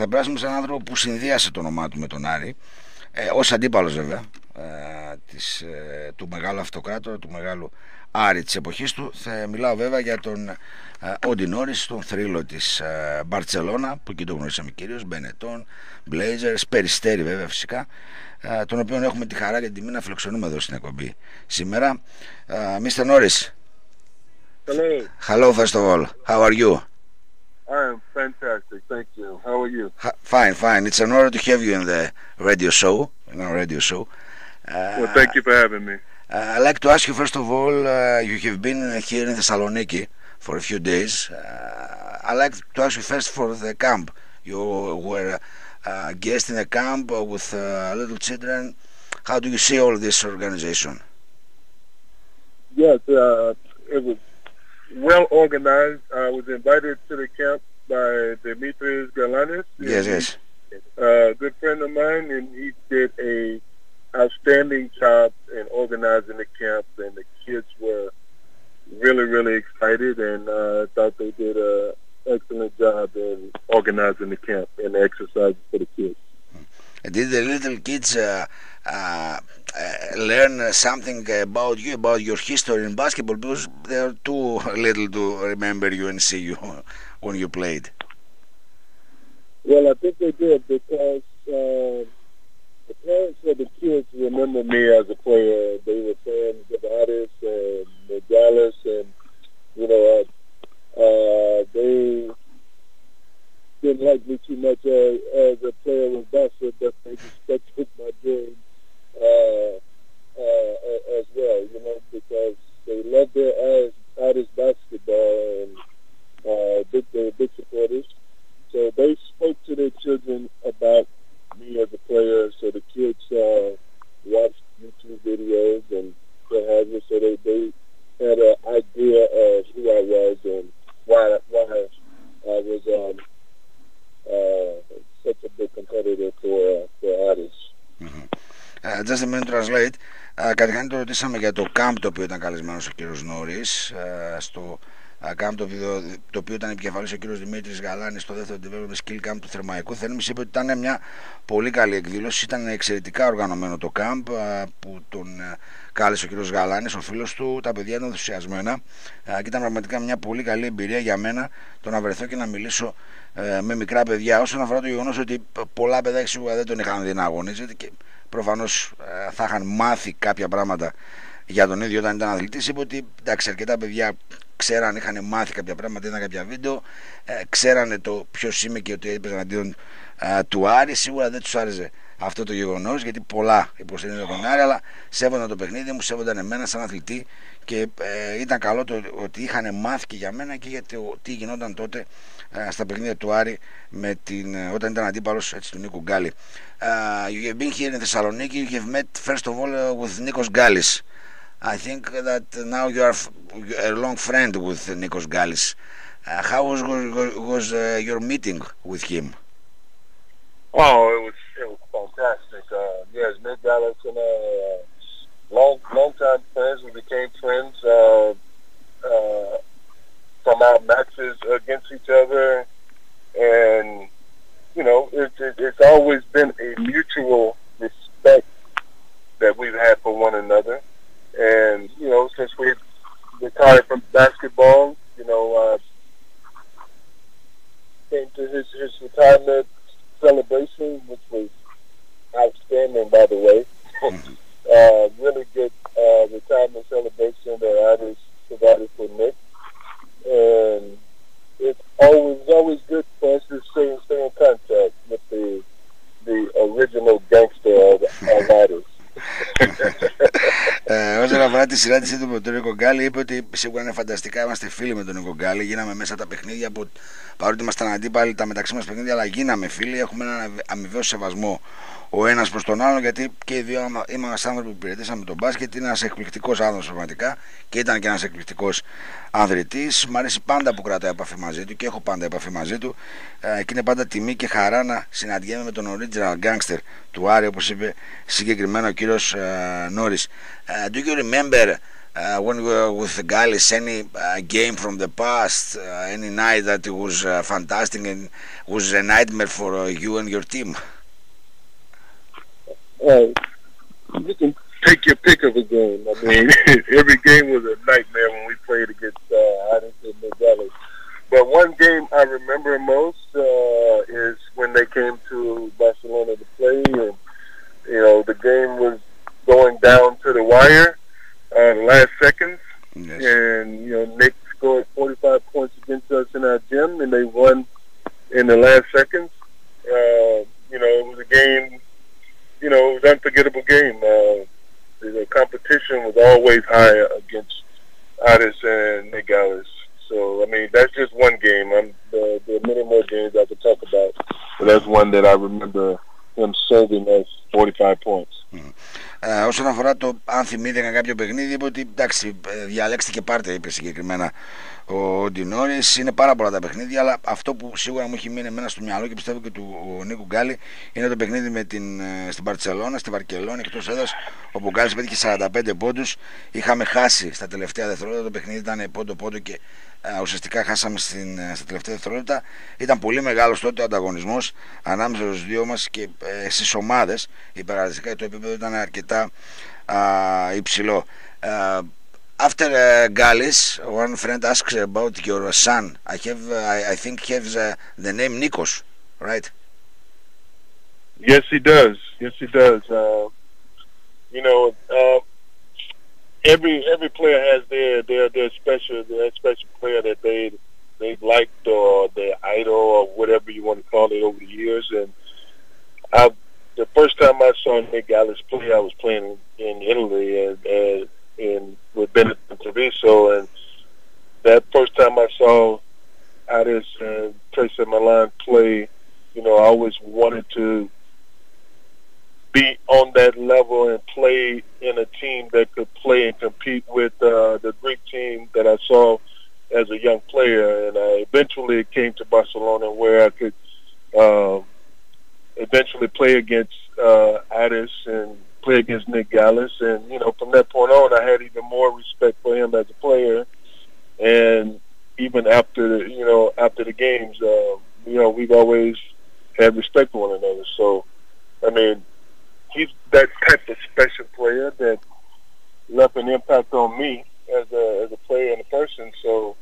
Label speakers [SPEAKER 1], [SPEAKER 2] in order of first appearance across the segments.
[SPEAKER 1] θα περάσουμε σε έναν άνθρωπο που συνδύασε το όνομά του με τον Άρη ε, ως αντίπαλος βέβαια ε, της, ε, του μεγάλου αυτοκράτορα, του μεγάλου Άρη της εποχής του θα μιλάω βέβαια για τον ε, Όντι Νόρις, τον θρύλο της ε, Μπαρτσελώνα που εκεί το γνωρίσαμε κυρίως, Μπενετών, Blazers, Περιστέρι βέβαια φυσικά ε, τον οποίο έχουμε τη χαρά και την τιμή να φιλοξενούμε εδώ στην εκπομπή σήμερα. Mr. Norris.
[SPEAKER 2] Hello.
[SPEAKER 1] Hello first of all. How are you?
[SPEAKER 2] I am fantastic. Thank you. How are you?
[SPEAKER 1] Fine, fine. It's an honor to have you in the radio show, in our radio show.
[SPEAKER 2] Uh, well, thank you for having me.
[SPEAKER 1] Uh, I'd like to ask you first of all, uh, you have been here in Thessaloniki for a few days. Uh, I'd like to ask you first for the camp. You were a guest in a camp with uh, little children. How do you see all this organization?
[SPEAKER 2] Yes, uh, it was well organized. I was invited to the camp by Demetrius Galanis.
[SPEAKER 1] Yes, yes.
[SPEAKER 2] A good friend of mine, and he did a outstanding job in organizing the camp, and the kids were really, really excited, and uh, thought they did a excellent job in organizing the camp and the exercises for the kids.
[SPEAKER 1] Did the little kids uh, uh, learn something about you, about your history in basketball? Because little to remember you and see you when you played.
[SPEAKER 2] Well, I think they did because uh, the parents of the kids remember me as a player. They were fans of Gavatis and Nogales, and you know, uh, they didn't like me too much as, as a player with basketball, but they respected my game uh, uh, as well, you know, because they love their eyes, artist basketball and uh, big, they're big supporters. So they spoke to their children about me as a player, so the kids uh, watched YouTube videos and what have you, so they, they had an idea of who I was and why, why I was um, uh, such a big competitor for, uh, for Aris.
[SPEAKER 1] Mm-hmm. Uh, minute translate. Uh, Καταρχήν το ρωτήσαμε για το camp το οποίο ήταν καλεσμένος ο κύριος Νόρης uh, στο uh, camp το, οποίο, το οποίο ήταν επικεφαλής ο κύριος Δημήτρης Γαλάνης στο δεύτερο development skill camp του Θερμαϊκού Θέρμης είπε ότι ήταν μια πολύ καλή εκδήλωση ήταν εξαιρετικά οργανωμένο το camp uh, που τον uh, κάλεσε ο κύριος Γαλάνης ο φίλος του τα παιδιά ήταν ενθουσιασμένα uh, και ήταν πραγματικά μια πολύ καλή εμπειρία για μένα το να βρεθώ και να μιλήσω με μικρά παιδιά. Όσον αφορά το γεγονός ότι πολλά παιδιά σίγουρα δεν τον είχαν δει να αγωνίζεται και προφανώς ε, θα είχαν μάθει κάποια πράγματα για τον ίδιο όταν ήταν αθλητής. Είπε ότι εντάξει αρκετά παιδιά ξέραν, είχαν μάθει κάποια πράγματα, είδαν κάποια βίντεο ε, ξέρανε το ποιος είμαι και ότι έπαιζαν αντίον ε, του Άρη. Σίγουρα δεν τους άρεσε αυτό το γεγονός γιατί πολλά υποστηρίζουν τον Άρη αλλά σέβονταν το παιχνίδι μου, σέβονταν εμένα σαν αθλητή και ε, ήταν καλό το ότι είχαν μάθει και για μένα και για το τι γινόταν τότε ε, στα παιχνίδια του Άρη με την, ε, όταν ήταν αντίπαλος έτσι, του Νίκου Γκάλη. Uh, you have been here in Thessaloniki, you have met first of all uh, with Nikos Galis. I think that now you are a long friend with Nikos Galis. Uh, how was, was, was uh, your meeting with him?
[SPEAKER 2] Oh, it was it was fantastic. Uh, yes, Nick Galis and I, uh, long long time friends. We became friends uh, uh, from our matches against each other, and you know, it, it, it's always been a mutual respect that we've had for one another. And, you know, since we retired from basketball, you know, uh, came to his, his retirement celebration, which was outstanding, by the way. uh, really good uh, retirement celebration that I just provided for Nick. And it's always always good for us to stay, stay in contact with the the original gangster of, of Aris.
[SPEAKER 1] Ε, όσον αφορά τη συνάντησή του με τον Νίκο Γκάλη, είπε ότι σίγουρα είναι φανταστικά. Είμαστε φίλοι με τον Νίκο Γκάλη. Γίναμε μέσα τα παιχνίδια που παρότι ήμασταν αντίπαλοι τα μεταξύ μας παιχνίδια, αλλά γίναμε φίλοι. Έχουμε έναν αμοιβαίο σεβασμό ο ένας προς τον άλλον, γιατί και οι δύο είμαστε άνθρωποι που υπηρετήσαμε τον μπάσκετ. Είναι ένας εκπληκτικός άνθρωπος πραγματικά και ήταν και ένας εκπληκτικός ανδρητή. Μ' αρέσει πάντα που κρατάει επαφή μαζί του και έχω πάντα επαφή μαζί του. Ε, και είναι πάντα τιμή και χαρά να συναντιέμαι με τον original gangster του Άρη, όπως είπε συγκεκριμένα ο κύριος κύριος Νόρις. do you remember Uh, when we were with the Galis, any uh, game from the past, uh, any night that was uh, fantastic and was a nightmare for uh, you and your team?
[SPEAKER 2] Oh, you can take your pick of a game. I mean, every game was a nightmare when we played against uh, Addington. But one game I remember most uh, is when they came to Barcelona to play. And you know the game was going down to the wire, uh, the last seconds,
[SPEAKER 1] Yes.
[SPEAKER 2] and you know Nick scored 45 points against us in our gym, and they won in the last seconds. Uh, you know, it was a game. You know, it was an unforgettable game. Uh, the, competition was always high against Aris and Nick Galis. So I mean, that's just one game. I'm, the, there are many more games I could talk about, but that's one that I remember him serving us 45 points.
[SPEAKER 1] Ε, όσον αφορά το αν θυμήθηκαν κάποιο παιχνίδι, είπε ότι εντάξει, ε, διαλέξτε και πάρτε, είπε συγκεκριμένα ο Ντινόρη. Είναι πάρα πολλά τα παιχνίδια, αλλά αυτό που σίγουρα μου έχει μείνει εμένα στο μυαλό και πιστεύω και του ο Νίκου Γκάλη είναι το παιχνίδι με την, ε, στην Παρσελώνα, στη Βαρκελόνη, εκτός έδρας, όπου ο Γκάλης πέτυχε 45 πόντους. Είχαμε χάσει στα τελευταία δευτερόλεπτα. Το παιχνίδι ήταν πόντο-πόντο και ε, ουσιαστικά χάσαμε στην, ε, στα τελευταία δευτερόλεπτα. Ήταν πολύ μεγάλος τότε ο ανταγωνισμός ανάμεσα στους δύο μας και ε, στις ομάδες. Υπεραρχικά το επίπεδο ήταν αρκετά uh, υψηλό. Uh, after uh, Galis, one friend asks about your son. I have, uh, I, I think, he has uh, the name Nikos, right?
[SPEAKER 2] Yes, he does. Yes, he does. Uh, you know, every every player has their their their special their special player that they they liked or their idol or whatever you want to call it over the years. And I, the first time I saw Nick Galis play, I was playing in Italy and, and, and with Benetton Treviso, and that first time I saw Aris and Tracer Milan play, you know, I always wanted to be on that level and play in a team that could play and compete with uh, the Greek team that I saw as a young player. And I eventually came to Barcelona where I could uh, eventually play against uh, Aris and play against Nick Galis. And, you know, from that point on, I had even more respect for him as a player. And even after, the, you know, after the games, uh, you know, we've always had respect for one another. So, I mean, he's that type of special player that left an impact on me as a as a player and a person. So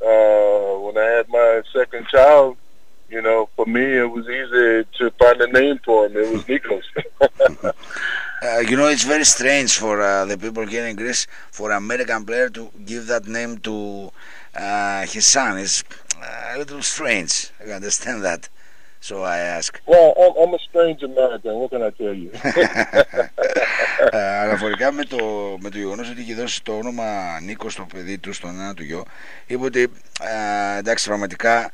[SPEAKER 2] uh, when I had my second child, you know, for me it was easy to find a name for him. It was Nikos.
[SPEAKER 1] Uh, you know, it's very strange for uh, the people here in Greece for American player to give that name to uh, his son. It's uh, a little strange. I understand that. So I ask.
[SPEAKER 2] well, I'm, I'm a strange American. What can I tell you?
[SPEAKER 1] Ε, αναφορικά με το, με το γεγονός ότι είχε δώσει το όνομα Νίκο στο παιδί του, στον ένα του γιο, είπε ότι ε, εντάξει, πραγματικά ε,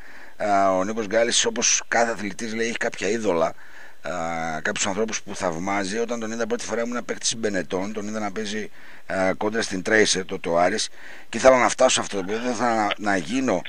[SPEAKER 1] ο Νίκος Γκάλης, όπως κάθε αθλητής λέει, έχει κάποια είδωλα, ε, κάποιους ανθρώπους που θαυμάζει. Όταν τον είδα πρώτη φορά ήμουν παίκτης Μπενετών, τον είδα να παίζει ε, κόντρα στην Tracer, το το Άρης, και ήθελα να φτάσω σε αυτό το επίπεδο, δεν ήθελα να, να γίνω ε,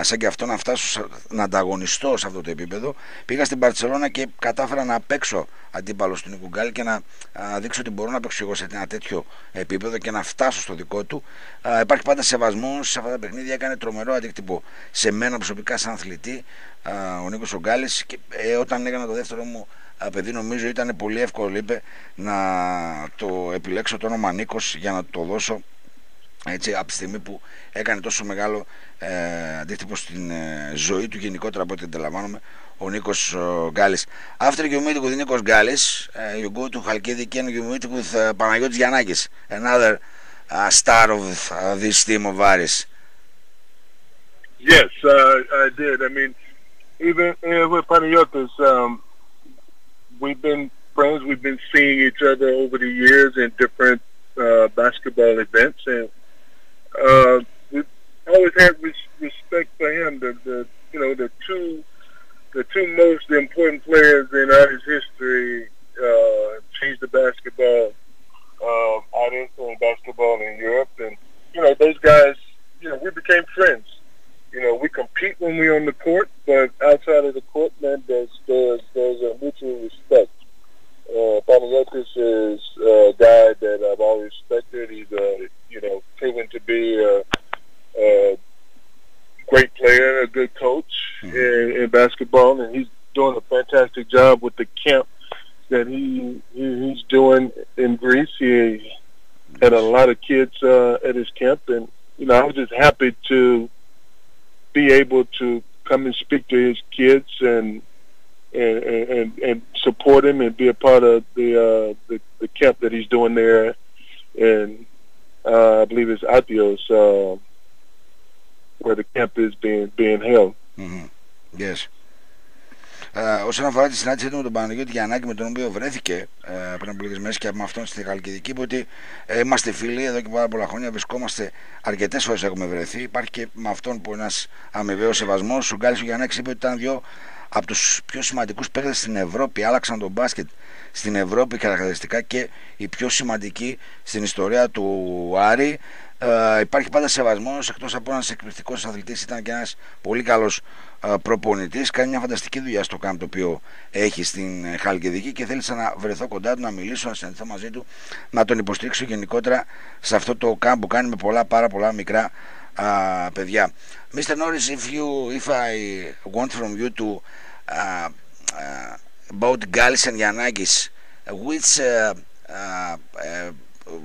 [SPEAKER 1] σαν και αυτό να φτάσω σε- να ανταγωνιστώ σε αυτό το επίπεδο. Πήγα στην Παρσελώνα και κατάφερα να παίξω αντίπαλο του Νίκου Γκάλη και να α, δείξω ότι μπορώ να παίξω εγώ σε ένα τέτοιο επίπεδο και να φτάσω στο δικό του. Α, υπάρχει πάντα σεβασμός σε αυτά τα παιχνίδια. Έκανε τρομερό αντίκτυπο σε μένα προσωπικά σαν αθλητή α, ο Νίκος Ογκάλη. Και ε, όταν έκανα το δεύτερο μου α, παιδί, νομίζω ήταν πολύ εύκολο, είπε, να το επιλέξω το όνομα Νίκος για να το δώσω έτσι, από τη στιγμή που έκανε τόσο μεγάλο ε, αντίκτυπο στην ε, ζωή του γενικότερα από ό,τι αντιλαμβάνομαι ο Νίκος ε, Γκάλης. After you meet with Nikos Γκάλης, uh, you go to Halkidiki and you meet with uh, Παναγιώτης Γιαννάκης, another uh, star of uh, this team of Aris.
[SPEAKER 2] Yes, uh, I did. I mean, even uh, with Panayotis, um, we've been friends. We've been seeing each other over the years in different uh, basketball events, and uh, we've always had res- respect for him. The, the you know the two the two most important players in Aris history uh, changed the basketball uh, Aris and basketball in Europe, and you know those guys. You know, we became friends you know, we compete when we're on the court, but outside of the court, man, there's there's there's a mutual respect. Uh, Panayotis is uh, a guy that I've always respected. He's, uh, you know, proven to be a, a great player, a good coach mm-hmm. in, in basketball, and he's doing a fantastic job with the camp that he, he he's doing in Greece. He had a lot of kids uh, at his camp, and you know, I was just happy to be able to come and speak to his kids and and and, and support him and be a part of the uh, the, the camp that he's doing there, and uh, I believe it's Atios uh, where the camp is being being held.
[SPEAKER 1] Mm-hmm. Yes. Uh, όσον αφορά τη συνάντησή του με τον Παναγιώτη Γιαννάκη με τον οποίο βρέθηκε uh, πριν από λίγες μέρες και με αυτόν στη Χαλκιδική, είπε ότι uh, είμαστε φίλοι εδώ και πάρα πολλά χρόνια. Βρισκόμαστε αρκετές φορές έχουμε βρεθεί. Υπάρχει και με αυτόν που ένας αμοιβαίος σεβασμός. Ο Γκάλης ο Γιαννάκης είπε ότι ήταν δύο από τους πιο σημαντικούς παίκτες στην Ευρώπη. Άλλαξαν τον μπάσκετ στην Ευρώπη χαρακτηριστικά και οι πιο σημαντικοί στην ιστορία του Άρη. Ε, υπάρχει πάντα σεβασμός εκτός από ένας εκπληκτικός αθλητής, ήταν και ένας πολύ καλός ε, προπονητής. Κάνει μια φανταστική δουλειά στο κάμπ το οποίο έχει στην Χαλκιδική και θέλησα να βρεθώ κοντά του, να μιλήσω, να συναντηθώ μαζί του, να τον υποστηρίξω γενικότερα σε αυτό το κάμπ που κάνει με πολλά πάρα πολλά μικρά uh, παιδιά. Mr. Norris, if you, if I want from you to uh, uh, about Galis and Yanagis, which uh, uh, uh,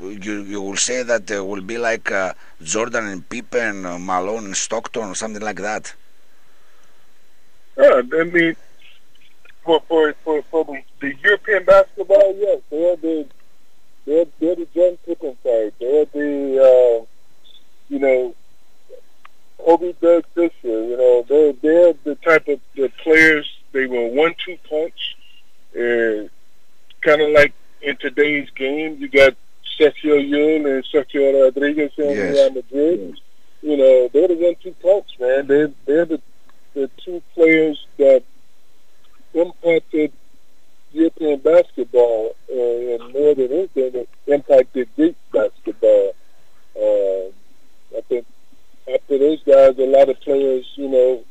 [SPEAKER 1] you, you will say that uh, will be like uh, Jordan and Pippen, uh, Malone and Stockton, or something like that?
[SPEAKER 2] Yeah, I mean, for for for, for the, the European basketball, yes, they're the they're, they're the Jordan Pippen side. They're the uh, you know Obi Doug Fisher. You know, they're they're the type of the players. They were one-two punch, and kind of like in today's game, you got Sergio Llull and Sergio Rodriguez in yes. Real Madrid. You know, they're the one-two punch, man. They're they're the the two players that impacted European basketball uh, and more than anything, impacted Greek basketball. Uh, I think after those guys, a lot of players, you know,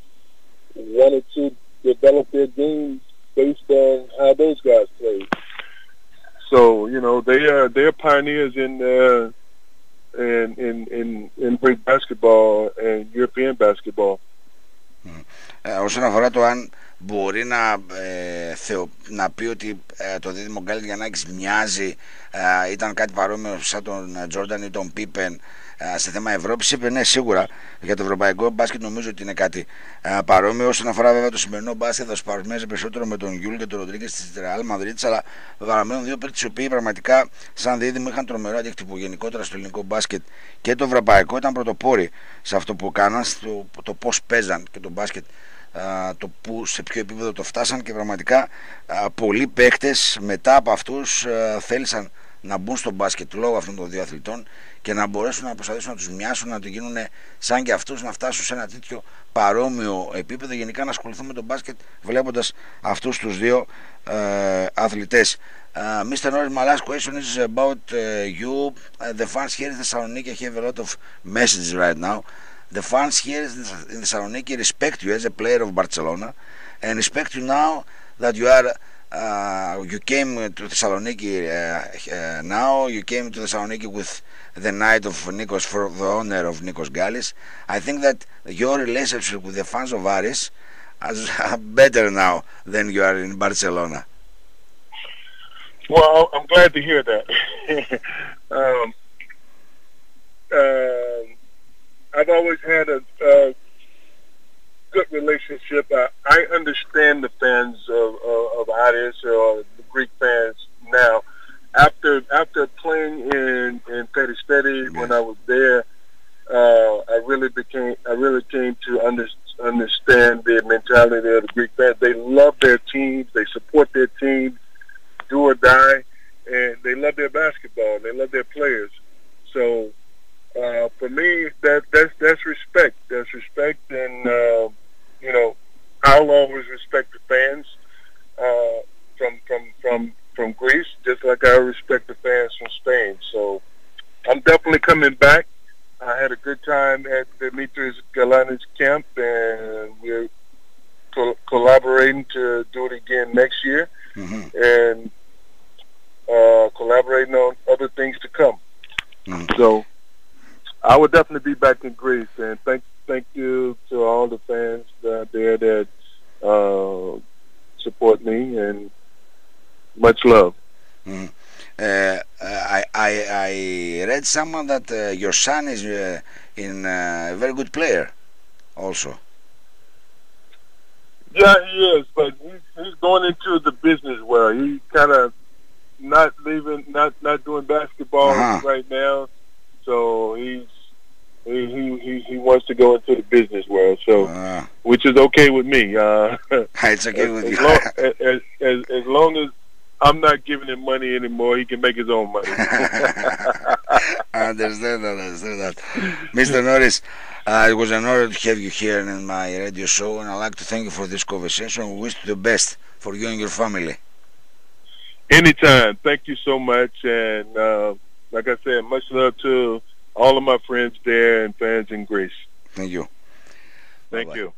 [SPEAKER 2] wanted to develop their games based on how those guys played. So you know they are they're pioneers in uh, in in in in Greek basketball and European basketball.
[SPEAKER 1] Mm. Ε, όσον αφορά το αν μπορεί να, ε, θεω, να πει ότι ε, το δίδυμο Γκάλιτ Γιαννάκης μοιάζει, ε, ήταν κάτι παρόμοιο σαν τον Τζόρνταν ή τον Πίπεν σε θέμα Ευρώπης, είπε ναι, σίγουρα για το ευρωπαϊκό μπάσκετ νομίζω ότι είναι κάτι παρόμοιο. Όσον αφορά βέβαια το σημερινό μπάσκετ, θα σου περισσότερο με τον Γιούλ και τον Ροντρίγκες της Ρεάλ Μαδρίτη, αλλά παραμένουν δύο παίκτες οι οποίοι πραγματικά σαν δίδυμο είχαν τρομερό αντίκτυπο γενικότερα στο ελληνικό μπάσκετ και το ευρωπαϊκό. Ήταν πρωτοπόροι σε αυτό που κάναν, στο, το πώς παίζαν και το μπάσκετ το που, σε ποιο επίπεδο το φτάσαν και πραγματικά πολλοί παίκτες μετά από αυτούς θέλησαν να μπουν στο μπάσκετ λόγω αυτών των δύο αθλητών και να μπορέσουν να προσπαθήσουν να τους μοιάσουν, να το γίνουν σαν και αυτούς, να φτάσουν σε ένα τέτοιο παρόμοιο επίπεδο, γενικά να ασχοληθούν με τον μπάσκετ βλέποντας αυτούς τους δύο uh, αθλητές. Uh, Mr. Norris, my last question is about uh, you. Uh, the fans here in Thessaloniki have a lot of messages right now. The fans here in Thessaloniki respect you as a player of Barcelona and respect you now that you are uh, you came to Thessaloniki uh, uh, now you came to Thessaloniki with the night of Nikos for the honor of Nikos Galis. I think that your relationship with the fans of Aris is better now than you are in Barcelona.
[SPEAKER 2] Well, I'm glad to hear that. um, uh, I've always had a, a good relationship. I, I understand the fans of, of, of Aris or the Greek fans now after after playing in in Peristeri yes. when I was there, uh, I really became I really came to under, understand the mentality of the Greek fans. They love their teams, they support their teams, do or die, and they love their basketball. They love their players. So uh, for me, that that's that's respect. That's respect, and uh, you know, I'll always respect the fans uh, from from from from Greece, just like I respect the fans from Spain. So I'm definitely coming back. I had a good time at Dimitris Galanis camp, and we're co- collaborating to do it again next year, mm-hmm. and uh, collaborating on other things to come. Mm-hmm. So I will definitely be back in Greece, and thank thank you to all the fans uh, there that uh, support me, and much love.
[SPEAKER 1] Mm. Uh, I, I, I read someone that uh, your son is uh, in uh, a very good player, also.
[SPEAKER 2] Yeah, he is, but he's, he's going into the business world. He kind of not leaving, not not doing basketball
[SPEAKER 1] Uh-huh.
[SPEAKER 2] right now. So he's he, he he wants to go into the business world. So
[SPEAKER 1] Uh,
[SPEAKER 2] which is okay with me. Uh,
[SPEAKER 1] it's okay
[SPEAKER 2] as,
[SPEAKER 1] with
[SPEAKER 2] as
[SPEAKER 1] you.
[SPEAKER 2] long, as, as as long as I'm not giving him money anymore, he can make his own money.
[SPEAKER 1] I understand that, I understand that. Mr. Norris, uh, it was an honor to have you here in my radio show, and I'd like to thank you for this conversation. We wish you the best for you and your family.
[SPEAKER 2] Anytime. Thank you so much, and uh, like I said, much love to all of my friends there and fans in Greece.
[SPEAKER 1] Thank you.
[SPEAKER 2] Thank
[SPEAKER 1] Bye-bye.
[SPEAKER 2] you.